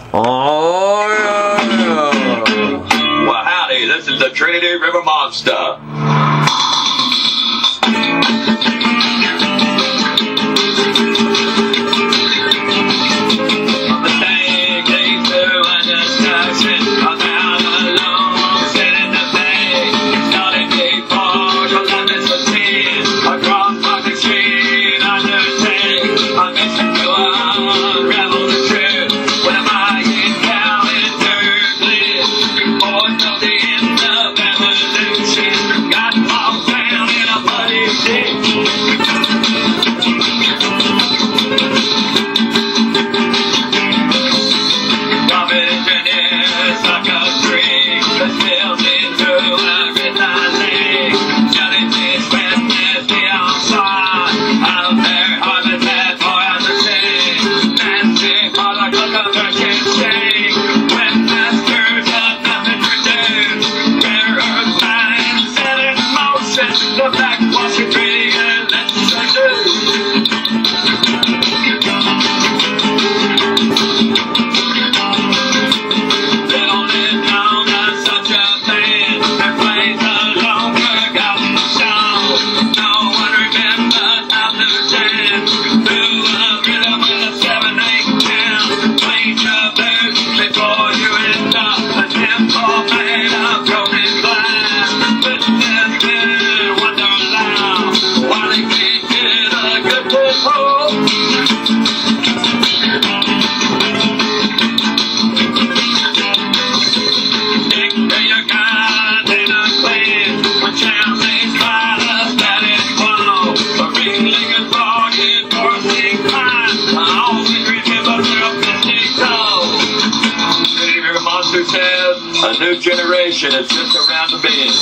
Oh, yeah. Well, howdy, this is the Trinity River Monster. That's the fact. A new generation is just around the bend.